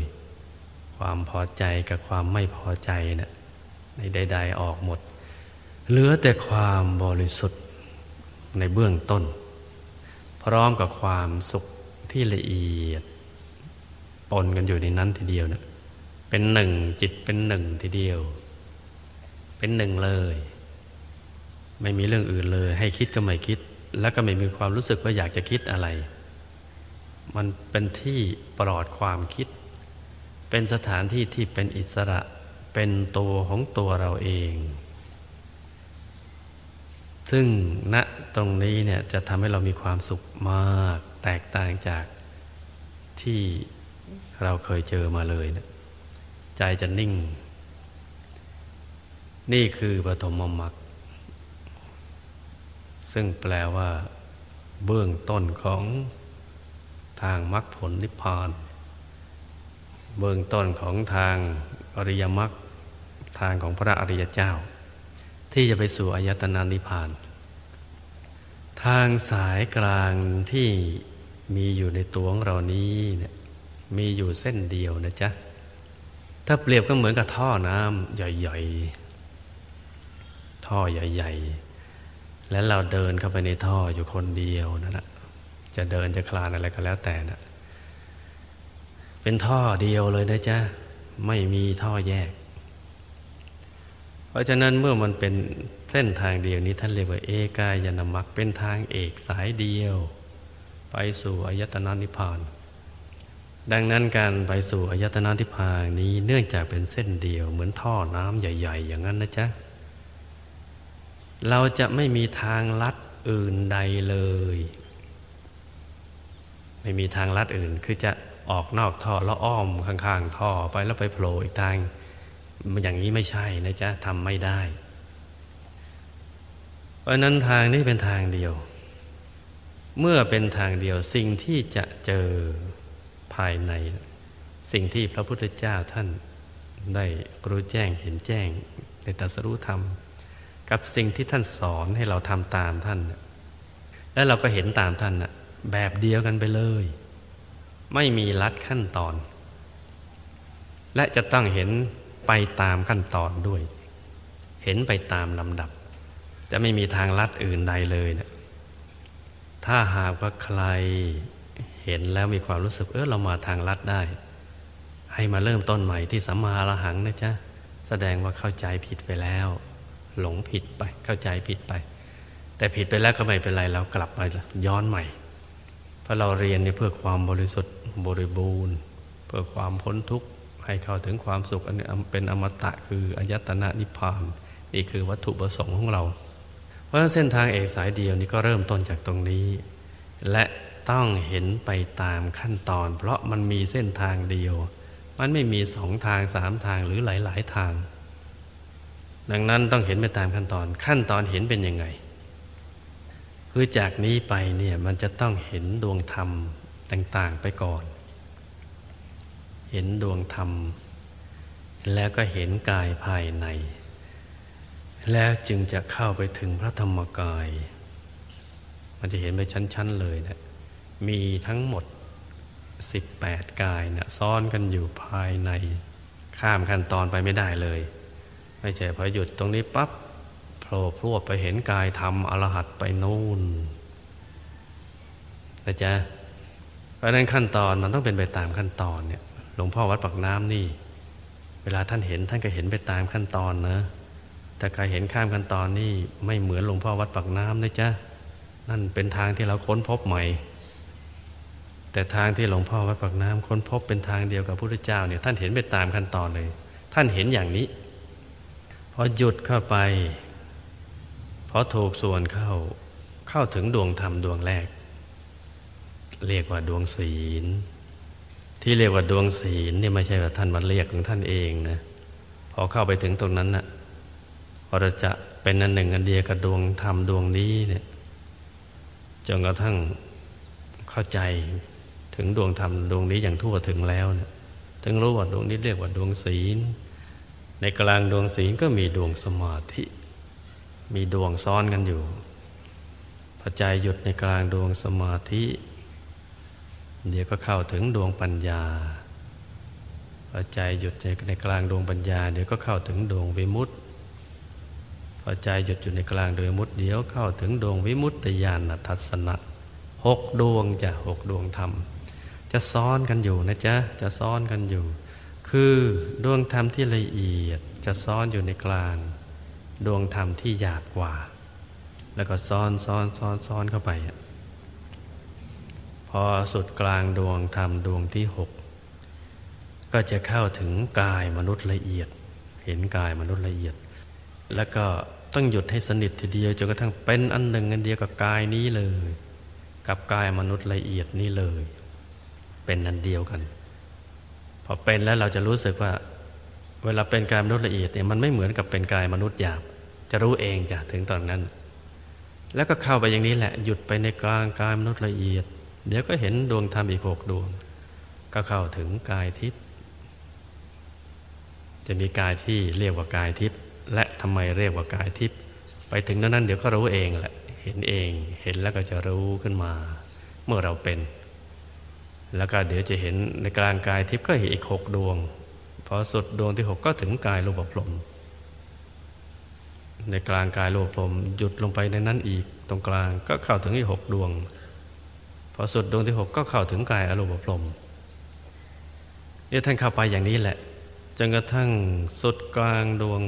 ความพอใจกับความไม่พอใจนะ่ยในใด ๆ ออกหมด เหลือแต่ความบริสุทธิ์ในเบื้องต้น พร้อมกับความสุขที่ละเอียด ปนกันอยู่ในนั้นทีเดียวนะเป็นหนึ่งจิตเป็นหนึ่งทีเดียว เป็นหนึ่งเลย ไม่มีเรื่องอื่นเลย ให้คิดก็ไม่คิด แล้วก็ไม่มีความรู้สึกว่าอยากจะคิดอะไร มันเป็นที่ปลอดความคิด เป็นสถานที่ที่เป็นอิสระเป็นตัวของตัวเราเอง ซึ่งณตรงนี้เนี่ยจะทำให้เรามีความสุขมากแตกต่างจากที่เราเคยเจอมาเลยนะใจจะนิ่ง นี่คือปฐมมรรคซึ่งแปลว่า เบื้องต้นของ ทางมรรคผลนิพพานเบื้องต้นของทางอริยมรรคทางของพระอริยเจ้า ที่จะไปสู่อายตนานิพพาน ทางสายกลางที่มีอยู่ในตัวของเรานี้เนี่ยมีอยู่เส้นเดียวนะจ๊ะ ถ้าเปรียบก็เหมือนกับท่อน้ำใหญ่ๆ ท่อใหญ่ ๆ แล้วเราเดินเข้าไปในท่ออยู่คนเดียวนั่นแหละ จะเดินจะคลานอะไรก็แล้วแต่นะเป็นท่อเดียวเลยนะจ๊ะ ไม่มีท่อแยก เพราะฉะนั้นเมื่อมันเป็นเส้นทางเดียวนี้ท่านเรียกว่าเอกายนามักเป็นทางเอกสายเดียว ไปสู่อายตนะนิพพานดังนั้นการไปสู่อายตนะนิพพานนี้เนื่องจากเป็นเส้นเดียว เหมือนท่อน้ำใหญ่ ๆ อย่างนั้นนะจ๊ะ เราจะไม่มีทางลัดอื่นใดเลย ไม่มีทางลัดอื่น คือจะออกนอกท่อแล้วอ้อมข้างๆท่อไปแล้วไปโผล่อีกทางอย่างนี้ไม่ใช่นะจ๊ะทำไม่ได้ เพราะนั้นทางนี้เป็นทางเดียว เมื่อเป็นทางเดียวสิ่งที่จะเจอภายใน สิ่งที่พระพุทธเจ้าท่านได้รู้แจ้งเห็นแจ้งในตรัสรู้ธรรม กับสิ่งที่ท่านสอนให้เราทำตามท่าน แล้วเราก็เห็นตามท่านนะ แบบเดียวกันไปเลย ไม่มีลัดขั้นตอน และจะต้องเห็นไปตามขั้นตอนด้วย เห็นไปตามลำดับ จะไม่มีทางลัดอื่นใดเลยเนะถ้าหากว่าใครเห็นแล้วมีความรู้สึกเออเรามาทางลัดได้ ให้มาเริ่มต้นใหม่ที่สัมมาละหังนะจ๊ะแสดงว่าเข้าใจผิดไปแล้ว หลงผิดไปเข้าใจผิดไป แต่ผิดไปแล้วก็ไม่เป็นไรเรากลับมาย้อนใหม่ เพราะเราเรียนเนี่ยเพื่อความบริสุทธิ์บริบูรณ์ เพื่อความพ้นทุกข์ให้เข้าถึงความสุขอันนี้เป็นอมตะคืออายตนะนิพพาน นี่คือวัตถุประสงค์ของเรา เพราะเส้นทางเอกสายเดียวนี้ก็เริ่มต้นจากตรงนี้ และต้องเห็นไปตามขั้นตอน เพราะมันมีเส้นทางเดียว มันไม่มีสองทางสามทางหรือหลาย ๆ ทาง ดังนั้นต้องเห็นไปตามขั้นตอนขั้นตอนเห็นเป็นยังไง คือจากนี้ไปเนี่ยมันจะต้องเห็นดวงธรรมต่าง ๆ ไปก่อน เห็นดวงธรรม แล้วก็เห็นกายภายใน แล้วจึงจะเข้าไปถึงพระธรรมกาย มันจะเห็นไปชั้น ๆ เลยนะมีทั้งหมด 18 กายนะซ้อนกันอยู่ภายใน ข้ามขั้นตอนไปไม่ได้เลย ไม่ใช่พอหยุดตรงนี้ปับ๊บ ผล่พรวดไปเห็นกายธรรมอรหัตไปนู่นแต่จะเพราะนั้นขั้นตอนมันต้องเป็นไปตามขั้นตอนเนี่ยหลวงพ่อวัดปักน้ำนี่ เวลาท่านเห็นท่านก็เห็นไปตามขั้นตอนนะแต่การเห็นข้ามขั้นตอนนี่ไม่เหมือนหลวงพ่อวัดปักน้ำนะจ๊ะนั่นเป็นทางที่เราค้นพบใหม่ แต่ทางที่หลวงพ่อวัดปักน้ำค้นพบเป็นทางเดียวกับพระพุทธเจ้าเนี่ยท่านเห็นไปตามขั้นตอนเลย ท่านเห็นอย่างนี้พอหยุดเข้าไป อถูกส่วนเข้าเข้าถึงดวงธรรมดวงแรก เรียกว่าดวงศีล ที่เรียกว่าดวงศีลเนี่ยไม่ใช่ว่าท่านมาเรียกของท่านเองนะพอเข้าไปถึงตรงนั้นนะ่ะเราจะเป็นอันหนึ่งอันเดียวกับดวงธรรมดวงนี้เนี่ยจนกระทั่งเข้าใจถึงดวงธรรมดวงนี้อย่างทั่วถึงแล้วเนี่ยถึงรู้ว่าดวงนี้เรียกว่าดวงศีล ในกลางดวงศีลก็มีดวงสมาธิ มีดวงซ้อนกันอยู่พอใจหยุดในกลางดวงสมาธิ เดี๋ยวก็เข้าถึงดวงปัญญาพอใจหยุดในกลางดวงปัญญา เดี๋ยวก็เข้าถึงดวงวิมุตติพอใจหยุดอยู่ในกลางดวงวิมุตติเดี๋ยวเข้าถึงดวงวิมุตติญาณทัศนะหกดวงจะหกดวงธรรมจะซ้อนกันอยู่นะจ๊ะจะซ้อนกันอยู่ คือดวงธรรมที่ละเอียดจะซ้อนอยู่ในกลาง ดวงธรรมที่หยาบกว่า แล้วก็ซ้อนซ้อนซ้อนซ้อนเข้าไป พอสุดกลางดวงธรรมดวงที่หกก็จะเข้าถึงกายมนุษย์ละเอียด เห็นกายมนุษย์ละเอียด แล้วก็ต้องหยุดให้สนิททีเดียวจนกระทั่งเป็นอันหนึ่งอันเดียวกับกายนี้เลย กับกายมนุษย์ละเอียดนี้เลย เป็นอันเดียวกัน พอเป็นแล้วเราจะรู้สึกว่า เวลาเป็นกายมนุษย์ละเอียดเนี่ยมันไม่เหมือนกับเป็นกายมนุษย์หยาบ จะรู้เองจ้ะถึงตอนนั้น แล้วก็เข้าไปอย่างนี้แหละ หยุดไปในกลางกายมนุษย์ละเอียด เดี๋ยวก็เห็นดวงธรรมอีกหกดวง ก็เข้าถึงกายทิพย์จะมีกายที่เรียกว่ากายทิพย์และทำไมเรียกว่ากายทิพย์ไปถึงนั้นเดี๋ยวก็รู้เองแหละ เห็นเองเห็นแล้วก็จะรู้ขึ้นมา เมื่อเราเป็น แล้วก็เดี๋ยวจะเห็นในกลางกายทิพย์ก็เห็นอีกหกดวง พอสุดดวงที่หกก็ถึงกายรูปพรมในกลางกายรูปพรมหยุดลงไปในนั้นอีกตรงกลางก็เข้าถึงอีกหกดวง พอสุดดวงที่หกก็เข้าถึงกายอรูปพรมเนี่ยท่านเข้าไปอย่างนี้แหละจนกระทั่งสุดกลางดวง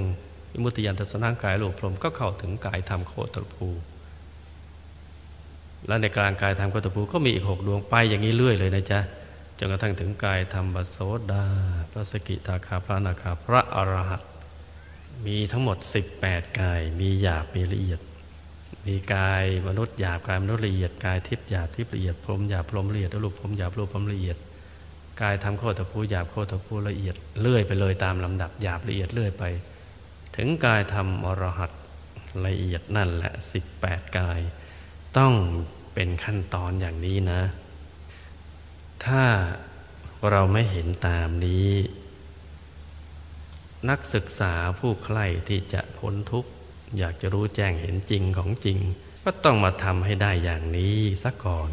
วิมุติยานทัศนากายโลกพรมก็เข้าถึงกายธรรมโคตรภูและในกลางกายธรรมโคตรภูก็มีอีกหกดวงไปอย่างนี้เรื่อยเลยนะจ๊ะ จนกระทั่งถึงกายธรรมบโสดา พระสกิทาคาพระนาคาพระอรหัตมีทั้งหมด 18 กาย มีหยาบมีละเอียด มีกายมนุษย์หยาบกายมนุษย์ละเอียดกายทิพย์หยาบทิพย์ละเอียดพรมหยาบพรมละเอียดรูปพรมหยาบรูปพรมละเอียด กายทำโคตรภูหยาบโคตรภูละเอียดเลื่อยไปเลยตามลำดับหยาบละเอียดเลื่อยไป ถึงกายทำอรหัตละเอียดนั่นแหละสิบแปดกาย ต้องเป็นขั้นตอนอย่างนี้นะ ถ้าเราไม่เห็นตามนี้ นักศึกษาผู้ใคร่ที่จะพ้นทุกข์อยากจะรู้แจ้งเห็นจริงของจริง ก็ต้องมาทำให้ได้อย่างนี้ซะก่อน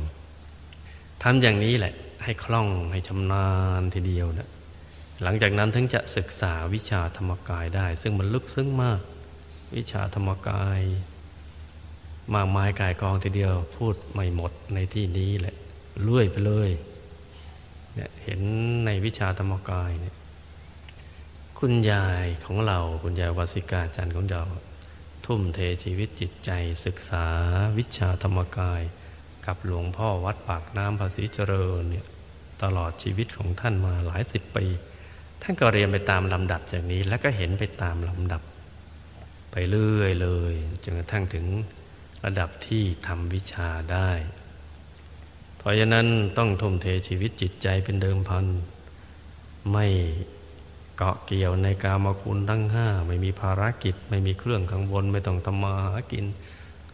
ทำอย่างนี้แหละให้คล่องให้ชำนาญทีเดียวนะหลังจากนั้นถึงจะศึกษาวิชาธรรมกายได้ ซึ่งมันลึกซึ้งมาก วิชาธรรมกาย มากมายกายกองทีเดียวพูดไม่หมดในที่นี้แหละเลื่อยไปเลย เนี่ยเห็นในวิชาธรรมกายเนี่ยคุณยายของเราคุณยายวสิกาจันทร์ของเรา ทุ่มเทชีวิตจิตใจศึกษาวิชาธรรมกาย กับหลวงพ่อวัดปากน้ำภาษีเจริญเนี่ยตลอดชีวิตของท่านมาหลายสิบปี ท่านก็เรียนไปตามลำดับจากนี้ แล้วก็เห็นไปตามลำดับ ไปเรื่อยเลยจนกระทั่งถึงระดับที่ทำวิชาได้ ราะฉะนั้นต้องทุ่มเทชีวิตจิตใจเป็นเดิมพัน ไม่เกาะเกี่ยวในกามคุณทั้งห้าไม่มีภารกิจ ไม่มีเครื่องกังวลไม่ต้องทำมาหากิน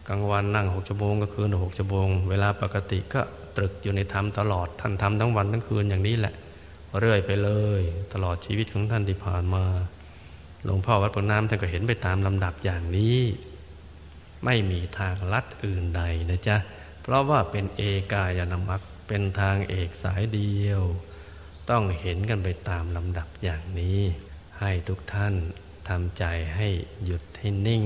กลางวันนั่งหกชั่วโมงก็คืนหกชั่วโมง เวลาปกติก็ตรึกอยู่ในธรรมตลอดท่านทำทั้งวันทั้งคืนอย่างนี้แหละ เรื่อยไปเลย ตลอดชีวิตของท่านที่ผ่านมาหลวงพ่อวัดปากน้ำท่านก็เห็นไปตามลำดับอย่างนี้ ไม่มีทางลัดอื่นใดนะจ๊ะ เพราะว่าเป็นเอกายนามักเป็นทางเอกสายเดียว ต้องเห็นกันไปตามลำดับอย่างนี้ ให้ทุกท่านทำใจให้หยุดให้นิ่ง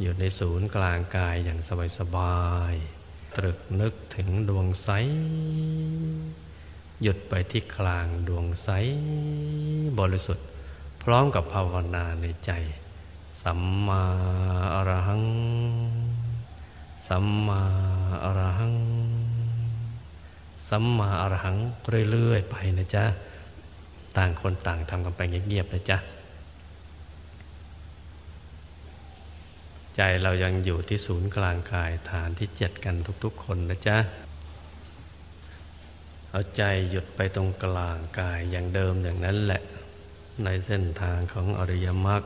อยู่ในศูนย์กลางกายอย่างสบายๆตรึกนึกถึงดวงใส หยุดไปที่กลางดวงใส บริสุทธิ์ พร้อมกับภาวนาในใจ สัมมาอรหัง สัมมา อรหัง สัมมาอรหังเรื่อยๆไปนะจ๊ะ ต่างคนต่างทำกันไปเงียบๆนะจ๊ะ ใจเรายังอยู่ที่ศูนย์กลางกายฐานที่เจ็ดกันทุกๆ คนนะจ๊ะ เอาใจหยุดไปตรงกลางกายอย่างเดิมอย่างนั้นแหละ ในเส้นทางของอริยมรรค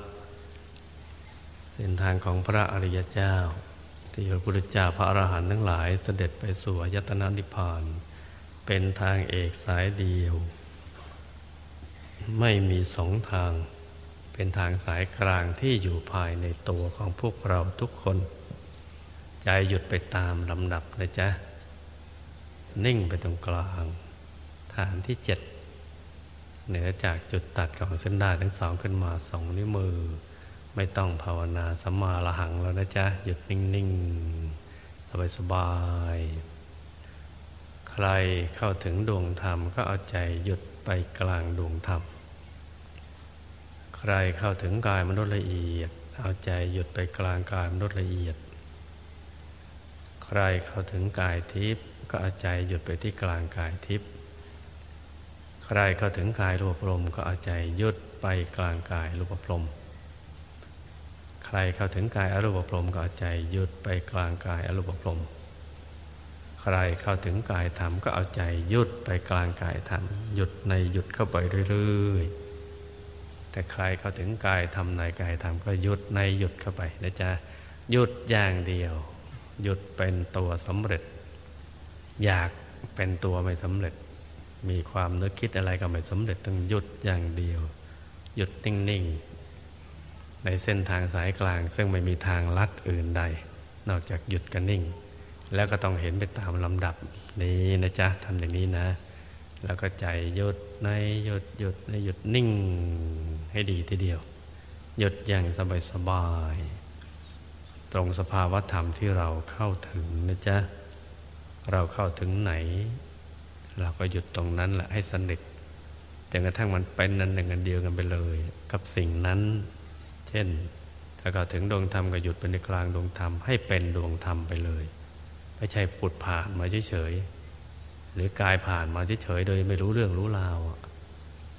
เส้นทางของพระอริยเจ้า ที่พระพุทธเจ้าพระอรหันต์ทั้งหลายเสด็จไปสู่ยตนานิพพาน เป็นทางเอกสายเดียว ไม่มีสองทาง เป็นทางสายกลางที่อยู่ภายในตัวของพวกเราทุกคน ใจหยุดไปตามลำดับนะจ๊ะ นิ่งไปตรงกลาง ฐานที่เจ็ดเหนือจากจุดตัดของเส้นได้ทั้งสองขึ้นมาสองนิ้วมือ ไม่ต้องภาวนาสัมมาละหังแล้วนะจ๊ะ หยุดนิ่ง ๆ สบาย ๆ ใครเข้าถึงดวงธรรมก็เอาใจหยุดไปกลางดวงธรรม ใครเข้าถึงกายมนุษย์ละเอียด เอาใจหยุดไปกลางกายมนุษย์ละเอียด ใครเข้าถึงกายทิพย์ก็เอาใจหยุดไปที่กลางกายทิพย์ ใครเข้าถึงกายรูปพรมก็เอาใจหยุดไปกลางกายรูปพรม รเข้าถึงกายอรูปพรมก็เอาใจหยุดไปกลางกายอรูปพรมใครเข้าถึงกายธรรมก็เอาใจหยุดไปกลางกายธรรมหยุดในหยุดเข้าไปเรื่อยๆแต่ใครเข้าถึงกายธรรมในกายธรรมก็หยุดในหยุดเข้าไปนะจ๊ะหยุดอย่างเดียว หยุดเป็นตัวสำเร็จ อยากเป็นตัวไม่สำเร็จ มีความนึกคิดอะไรก็ไม่สำเร็จต้องหยุดอย่างเดียว หยุดนิ่งๆ ในเส้นทางสายกลาง ซึ่งไม่มีทางลัดอื่นใด นอกจากหยุดกันนิ่ง แล้วก็ต้องเห็นไปตามลำดับนี้นะจ๊ะทำอย่างนี้นะ แล้วก็ใจหยุดในหยุดหยุดในหยุดนิ่งให้ดีทีเดียว หยุดอย่างสบายๆตรงสภาวะธรรมที่เราเข้าถึงนะจ๊ะเราเข้าถึงไหน เราก็หยุดตรงนั้นแหละให้สนิทจนกระทั่งมันเป็นนันหนึ่งอันเดียวกันไปเลย กับสิ่งนั้น ช่น ถ้าเขาถึงดวงธรรมก็หยุดเป็นในกลางดวงธรรมให้เป็นดวงธรรมไปเลยไม่ใช่ปุดผ่านมาเฉยๆหรือกายผ่านมาเฉยๆโดยไม่รู้เรื่องรู้ราว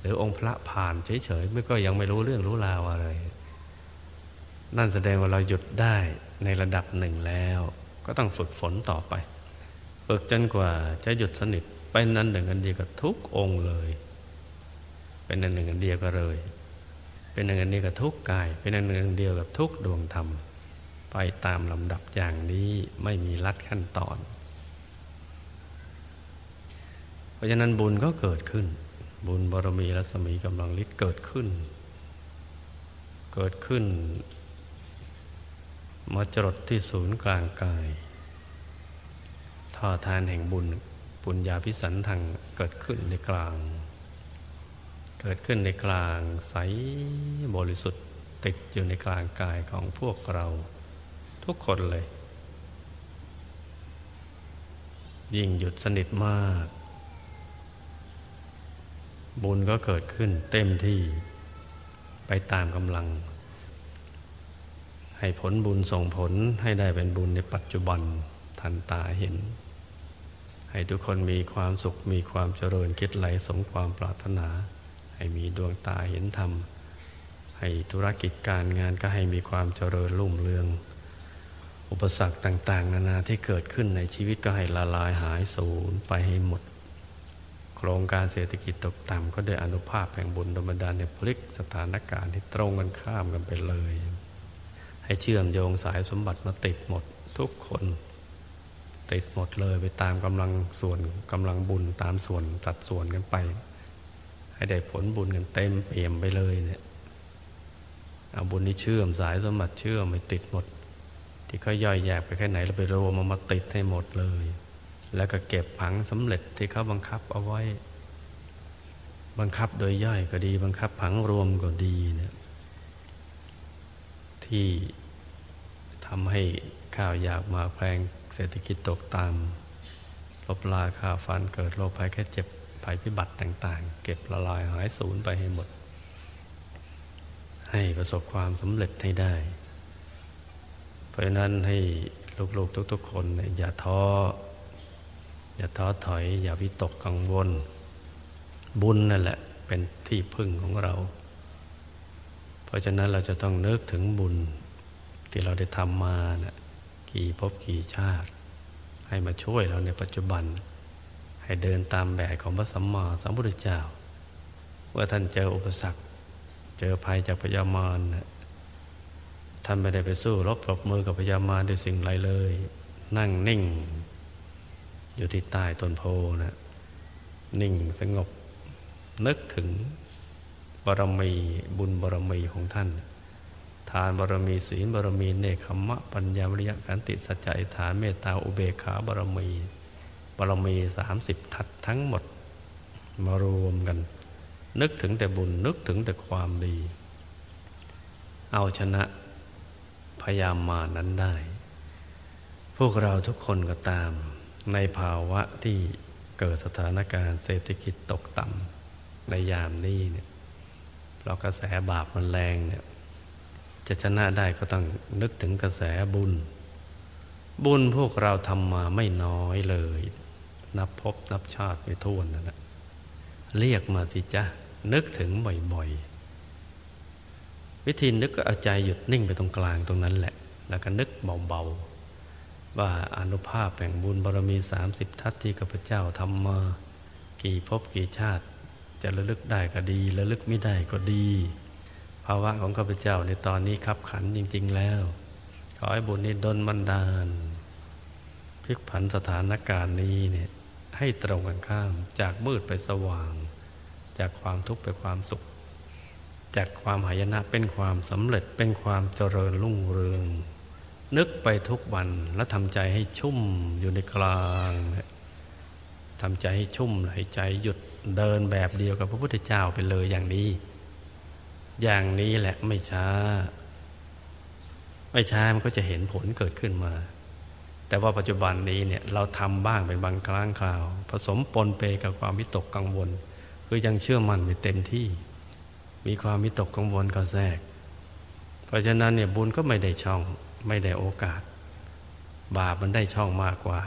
หรือองค์พระผ่านเฉยๆไม่ก็ยังไม่รู้เรื่องรู้ราวอะไร นั่นแสดงว่าเราหยุดได้ในระดับหนึ่งแล้ว ก็ต้องฝึกฝนต่อไปฝึกจนกว่าจะหยุดสนิทเป็นนั้นหนึ่งอันเดียวกับทุกองค์เลย เป็นอันหนึ่งอันเดียวกันเลย เป็นอันหนึ่งเดียวกับทุกกาย เป็นอันหนึ่งเดียวกับทุกดวงธรรม ไปตามลำดับอย่างนี้ไม่มีลัดขั้นตอน เพราะฉะนั้นบุญก็เกิดขึ้น บุญบารมีรัศมีกำลังฤทธิ์เกิดขึ้น เกิดขึ้น มาจรดที่ศูนย์กลางกายท่อทานแห่งบุญปุญญาพิสันทางเกิดขึ้นในกลาง เกิดขึ้นในกลางใสบริสุทธิ์ติดอยู่ในกลางกายของพวกเรา ทุกคนเลย ยิ่งหยุดสนิทมาก บุญก็เกิดขึ้นเต็มที่ไปตามกำลัง ให้ผลบุญส่งผลให้ได้เป็นบุญในปัจจุบันทันตาเห็น ให้ทุกคนมีความสุขมีความเจริญคิดไหลสมความปรารถนา ให้มีดวงตาเห็นธรรม ให้ธุรกิจการงานก็ให้มีความเจริญรุ่งเรือง อุปสรรคต่างๆ นานาที่เกิดขึ้นในชีวิตก็ให้ละลายหายสูญไปให้หมด โครงการเศรษฐกิจตกต่ำก็ได้อนุภาพแห่งบุญดลดาในพลิกสถานการณ์ที่ตรงกันข้ามกันไปเลย ให้เชื่อมโยงสายสมบัติมาติดหมดทุกคนติดหมดเลยไปตามกำลังส่วนกำลังบุญตามส่วนตัดส่วนกันไป ให้ได้ผลบุญกันเต็มเปี่ยมไปเลยเนี่ยเอาบุญนี้เชื่อมสายสมบัติเชื่อมไม่ติดหมด ที่เขาย่อยแยกไปแค่ไหนเราไปรวมมามาติดให้หมดเลย แล้วก็เก็บผังสำเร็จที่เขาบังคับเอาไว้ บังคับโดยย่อยก็ดี บังคับผังรวมก็ดีเนี่ยที่ทำให้ข้าวอยากมาแพงเศรษฐกิจตกต่ำลบราคาฟันเกิดโรคภัยแค่เจ็บ ภัยพิบัติต่าง ๆ เก็บละลายหายสูญไปให้หมด ให้ประสบความสำเร็จให้ได้ เพราะนั้นให้ลูกๆทุก ๆ คนอย่าท้ออย่าท้อถอย อย่าวิตกกังวล บุญนั่นแหละเป็นที่พึ่งของเรา เพราะฉะนั้นเราจะต้องนึกถึงบุญที่เราได้ทำมานะ่ะกี่ภพกี่ชาติ ให้มาช่วยเราในปัจจุบัน ให้เดินตามแบบของพระสัมมาสัมพุทธเจ้า ว่าท่านเจออุปสรรค เจอภัยจากพยามารท่านไม่ได้ไปสู้รบปรบมือกับพญามารด้วยสิ่งไรเลย นั่งนิ่ง อยู่ที่ใต้ต้นโพนะนิ่งสงบ นึกถึงบารมีบุญบารมีของท่าน ทานบารมีศีลบารมีเนคขมะ ปัญญาวิริยะขันติสัจจะอิฐานเมตตาอุเบกขาบารมี บารมีสามสิบทัศทั้งหมด มารวมกัน นึกถึงแต่บุญนึกถึงแต่ความดี เอาชนะพยายามมานั้นได้ พวกเราทุกคนก็ตาม ในภาวะที่เกิดสถานการณ์เศรษฐกิจตกต่ำในยามนี้เนี่ยเรากระแสบาปมันแรงเนี่ยจะชนะได้ก็ต้องนึกถึงกระแสบุญ บุญพวกเราทำมาไม่น้อยเลย นับพบนับชาติไม่ท้วนนั่นแหละเรียกมาสิจ้ะนึกถึงบ่อยๆ วิธีนึกก็เอาใจหยุดนิ่งไปตรงกลางตรงนั้นแหละ แล้วก็นึกเบาๆ ว่าอนุภาพแห่งบุญบารมีสามสิบทัศที่ข้าพเจ้าทำมากี่ภพกี่ชาติ จะระลึกได้ก็ดีระลึกไม่ได้ก็ดี ภาวะของข้าพเจ้าในตอนนี้ขับขันจริง ๆ แล้ว ขอให้บุญนี้ดลบันดาลพลิกผันสถานการณ์นี้เนี่ย ให้ตรงกันข้าม จากมืดไปสว่าง จากความทุกข์ไปความสุข จากความหายนะเป็นความสำเร็จเป็นความเจริญรุ่งเรือง นึกไปทุกวันและทำใจให้ชุ่มอยู่ในกลางทำใจให้ชุ่มให้ใจหยุดเดินแบบเดียวกับพระพุทธเจ้าไปเลยอย่างนี้ อย่างนี้แหละไม่ช้า ไม่ช้ามันก็จะเห็นผลเกิดขึ้นมา แต่ว่าปัจจุบันนี้เนี่ยเราทำบ้างเป็นบางครั้งคราว ผสมปนเปกับความวิตกกังวล คือยังเชื่อมั่นไม่เต็มที่ มีความวิตกกังวลก็แทรก เพราะฉะนั้นเนี่ยบุญก็ไม่ได้ช่องไม่ได้โอกาส บาปมันได้ช่องมากกว่า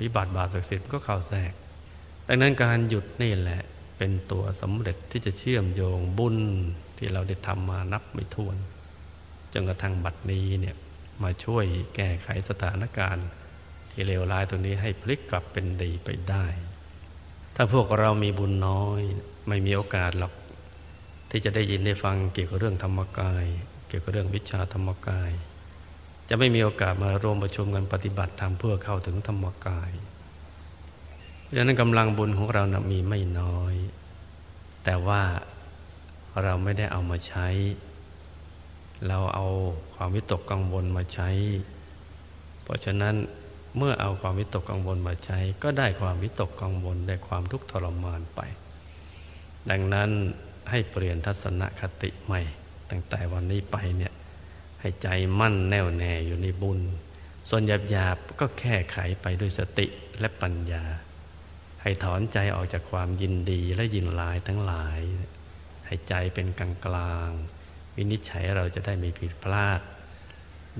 วิบัติบาปศักดิ์สิทธิ์ก็เข้าแทรก ดังนั้นการหยุดนี่แหละเป็นตัวสำเร็จที่จะเชื่อมโยงบุญที่เราได้ทำมานับไม่ถ้วนจนกระทั่งบัดนี้เนี่ยมาช่วยแก้ไขสถานการณ์ เลวร้ายตัวนี้ให้พลิกกลับเป็นดีไปได้ ถ้าพวกเรามีบุญน้อย ไม่มีโอกาสหรอก ที่จะได้ยินได้ฟังเกี่ยวกับเรื่องธรรมกาย เกี่ยวกับเรื่องวิชาธรรมกาย จะไม่มีโอกาสมารวมประชุมกันปฏิบัติธรรมเพื่อเข้าถึงธรรมกายเพราะฉะนั้นกำลังบุญของเรานะมีไม่น้อย แต่ว่าเราไม่ได้เอามาใช้ เราเอาความวิตกกังวลมาใช้ เพราะฉะนั้น เมื่อเอาความวิตกกังวลมาใช้ ก็ได้ความวิตกกังวลได้ความทุกข์ทรมานไป ดังนั้นให้เปลี่ยนทัศนคติใหม่ ตั้งแต่วันนี้ไปเนี่ยให้ใจมั่นแน่วแน่อยู่ในบุญ ส่วนหยาบๆก็แค่ไขไปด้วยสติและปัญญา ให้ถอนใจออกจากความยินดีและยินลายทั้งหลาย ให้ใจเป็นกลางกลางวินิจฉัยเราจะได้ไม่ผิดพลาด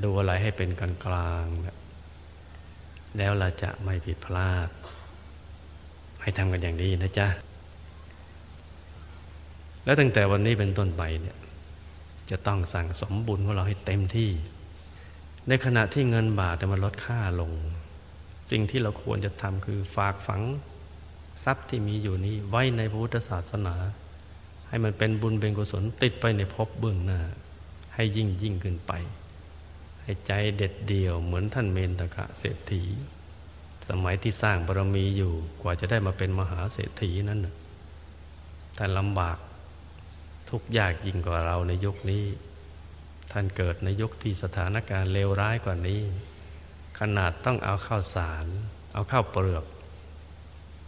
ดูอะไรให้เป็นกลางกลาง แล้วเราจะไม่ผิดพลาด ให้ทำกันอย่างนี้นะจ๊ะ แล้วตั้งแต่วันนี้เป็นต้นไปเนี่ยจะต้องสั่งสมบุญของเราให้เต็มที่ ในขณะที่เงินบาทมันลดค่าลง สิ่งที่เราควรจะทำคือฝากฝังทรัพย์ที่มีอยู่นี้ไว้ในพระพุทธศาสนา ให้มันเป็นบุญเป็นกุศลติดไปในภพเบื้องหน้า ให้ยิ่งยิ่งขึ้นไป ให้ใจเด็ดเดี่ยวเหมือนท่านเมนตกะเศรษฐี สมัยที่สร้างบารมีอยู่กว่าจะได้มาเป็นมหาเศรษฐีนั้นแต่ลำบากทุกยากยิ่งกว่าเราในยุคนี้ ท่านเกิดในยุคที่สถานการณ์เลวร้ายกว่านี้ ขนาดต้องเอาข้าวสาร เอาข้าวเปลือก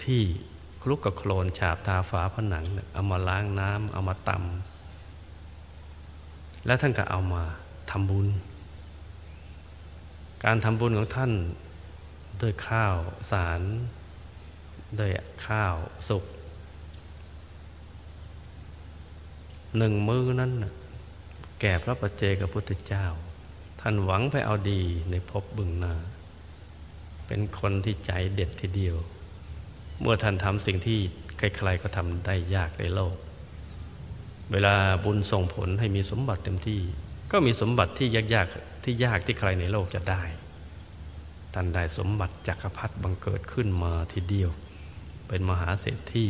ที่คลุกกับโคลนฉาบทาฝาผนังเอามาล้างน้ำเอามาตำแล้วท่านก็เอามาทำบุญ การทำบุญของท่านด้วยข้าวสารด้วยข้าวสุกหนึ่งมือนั้นแก่พระปัจเจกพุทธเจ้า ท่านหวังไปเอาดีในภพบึงนา เป็นคนที่ใจเด็ดทีเดียว เมื่อท่านทำสิ่งที่ใครๆก็ทำได้ยากในโลก เวลาบุญส่งผลให้มีสมบัติเต็มที่ ก็มีสมบัติที่ยากๆ ที่ยากที่ใครในโลกจะได้ท่านได้สมบัติจักรพรรดิบังเกิดขึ้นมาทีเดียว เป็นมหาเศรษฐี